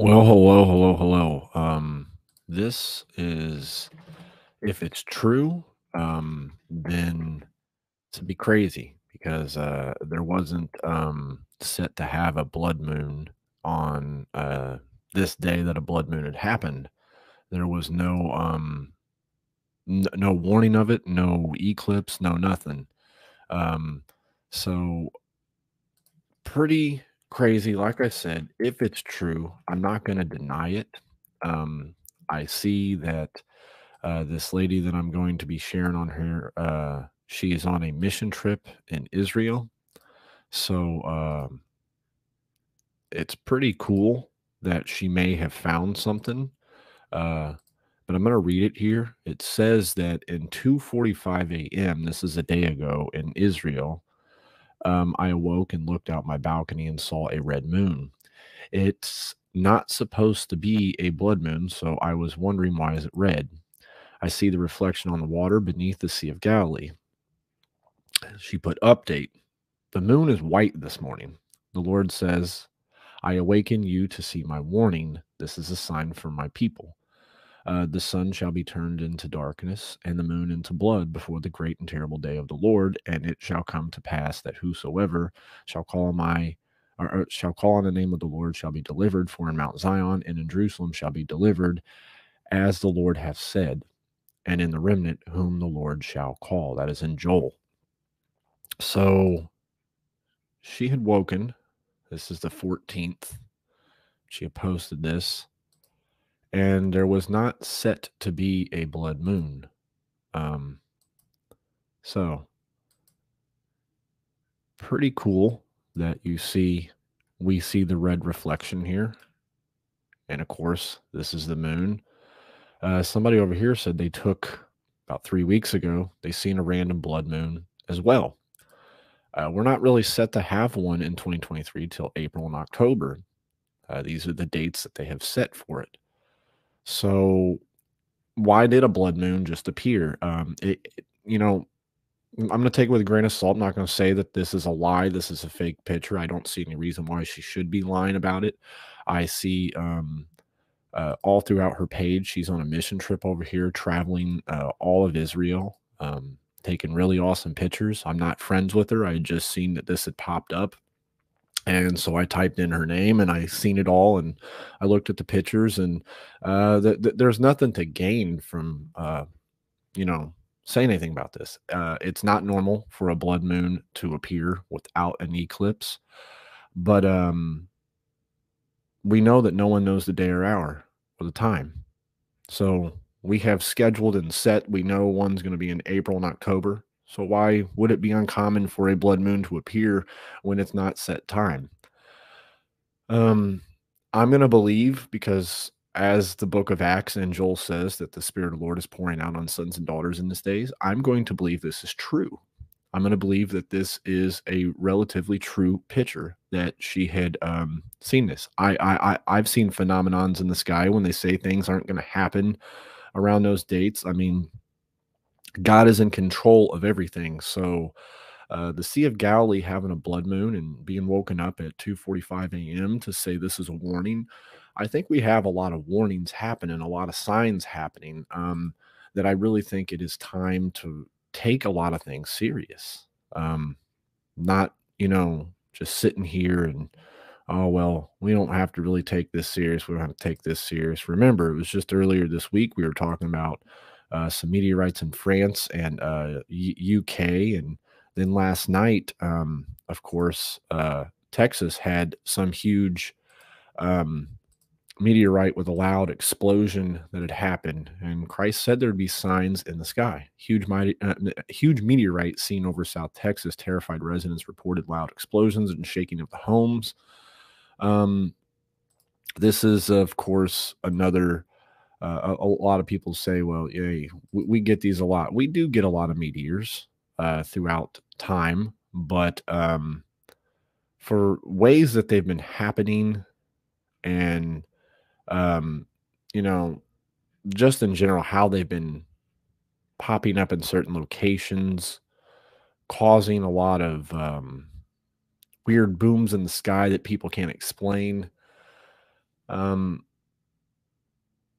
Well, hello, hello, hello. Um, this is, if it's true, um, then to be crazy because uh, there wasn't um, set to have a blood moon on uh, this day that a blood moon had happened. There was no um, n- no warning of it, no eclipse, no nothing. Um, so pretty crazy. Like I said, if it's true, I'm not going to deny it. Um, I see that uh, this lady that I'm going to be sharing on here, uh, she is on a mission trip in Israel. So um, it's pretty cool that she may have found something. Uh, but I'm going to read it here. It says that in 2:45 a.m., this is a day ago in Israel, um, I awoke and looked out my balcony and saw a red moon. It's not supposed to be a blood moon, so I was wondering why is it red? I see the reflection on the water beneath the Sea of Galilee. She put update. The moon is white this morning. The Lord says, I awaken you to see my warning. This is a sign for my people. Uh, the sun shall be turned into darkness, and the moon into blood before the great and terrible day of the Lord. And it shall come to pass that whosoever shall call my or, shall call on the name of the Lord shall be delivered. For in Mount Zion and in Jerusalem shall be delivered, as the Lord hath said, and in the remnant whom the Lord shall call. That is in Joel. So she had woken. This is the 14th. She had posted this and there was not set to be a blood moon. Um, so pretty cool that you see we see the red reflection here. And of course, this is the moon. Uh, somebody over here said they took about three weeks ago, they seen a random blood moon as well. Uh, we're not really set to have one in 2023 till April and October. Uh, these are the dates that they have set for it. So why did a blood moon just appear? Um, it, it- you know, I'm going to take it with a grain of salt. I'm not going to say that this is a lie. This is a fake picture. I don't see any reason why she should be lying about it. I see um, uh, all throughout her page, she's on a mission trip over here, traveling uh, all of Israel, um, taking really awesome pictures. I'm not friends with her. I had just seen that this had popped up. And so I typed in her name and I seen it all and I looked at the pictures and uh, th- th- there's nothing to gain from, uh, you know, saying anything about this. Uh, it's not normal for a blood moon to appear without an eclipse, but um, we know that no one knows the day or hour or the time. So we have scheduled and set. We know one's going to be in April and October. So why would it be uncommon for a blood moon to appear when it's not set time? Um, I'm going to believe because as the book of Acts and Joel says that the Spirit of the Lord is pouring out on sons and daughters in this days, I'm going to believe this is true. I'm going to believe that this is a relatively true picture that she had um, seen this. I, I, I I've seen phenomenons in the sky when they say things aren't going to happen around those dates. I mean, God is in control of everything. So uh, the Sea of Galilee having a blood moon and being woken up at 2:45 a.m. to say this is a warning. I think we have a lot of warnings happening, a lot of signs happening um, that I really think it is time to take a lot of things serious. Um, not, you know, just sitting here and oh well, we don't have to really take this serious. We don't have to take this serious. Remember, it was just earlier this week we were talking about uh, some meteorites in France and uh, U- UK, and then last night, um, of course, uh, Texas had some huge um, meteorite with a loud explosion that had happened, and Christ said there'd be signs in the sky. Huge, mighty, uh, huge meteorite seen over South Texas. Terrified residents reported loud explosions and shaking of the homes. Um, this is, of course, another. Uh, a, a, lot of people say, "Well, yeah, we, we, get these a lot. We do get a lot of meteors uh, throughout time, but um, for ways that they've been happening, and um, you know, just in general, how they've been popping up in certain locations, causing a lot of um, weird booms in the sky that people can't explain Um,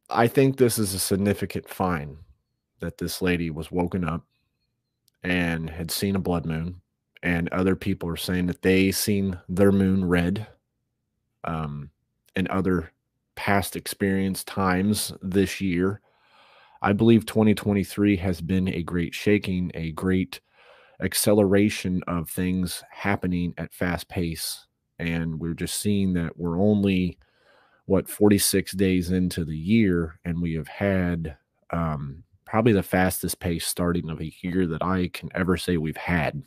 I think this is a significant find that this lady was woken up and had seen a blood moon, and other people are saying that they seen their moon red. Um, and other past experience times this year. I believe 2023 has been a great shaking, a great acceleration of things happening at fast pace. And we're just seeing that we're only, what, 46 days into the year, and we have had um, probably the fastest pace starting of a year that I can ever say we've had.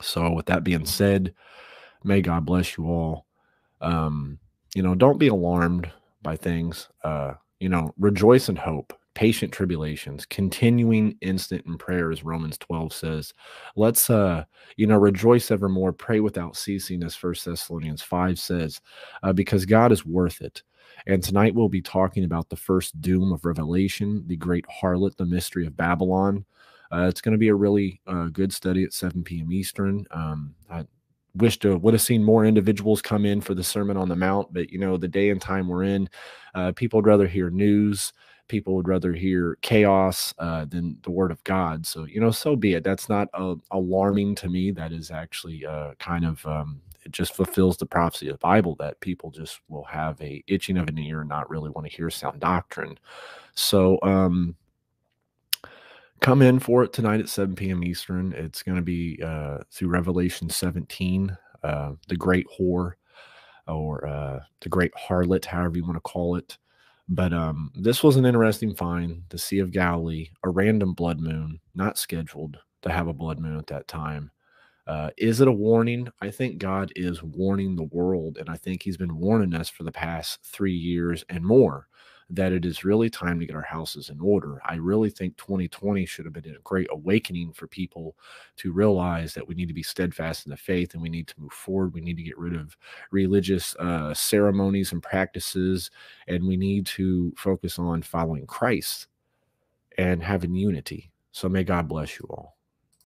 So, with that being said, may God bless you all. Um, you know, don't be alarmed by things. Uh, you know, rejoice in hope, patient tribulations, continuing instant in prayer, as Romans 12 says. Let's uh, you know, rejoice evermore, pray without ceasing, as First Thessalonians 5 says, uh, because God is worth it. And tonight we'll be talking about the first doom of Revelation, the great harlot, the mystery of Babylon. Uh, it's going to be a really uh, good study at 7 p.m. Eastern. Um, I, wish to would have seen more individuals come in for the Sermon on the Mount, but you know the day and time we're in, uh, people would rather hear news. People would rather hear chaos uh, than the Word of God. So you know, so be it. That's not uh, alarming to me. That is actually uh, kind of um, it just fulfills the prophecy of the Bible that people just will have a itching of an ear and not really want to hear sound doctrine. So um, come in for it tonight at 7 p.m. Eastern. It's going to be uh, through Revelation 17, uh, the great whore or uh, the great harlot, however you want to call it. But um, this was an interesting find the Sea of Galilee, a random blood moon, not scheduled to have a blood moon at that time. Uh, is it a warning? I think God is warning the world, and I think He's been warning us for the past three years and more that it is really time to get our houses in order. I really think 2020 should have been a great awakening for people to realize that we need to be steadfast in the faith and we need to move forward. We need to get rid of religious uh, ceremonies and practices, and we need to focus on following Christ and having unity. So may God bless you all.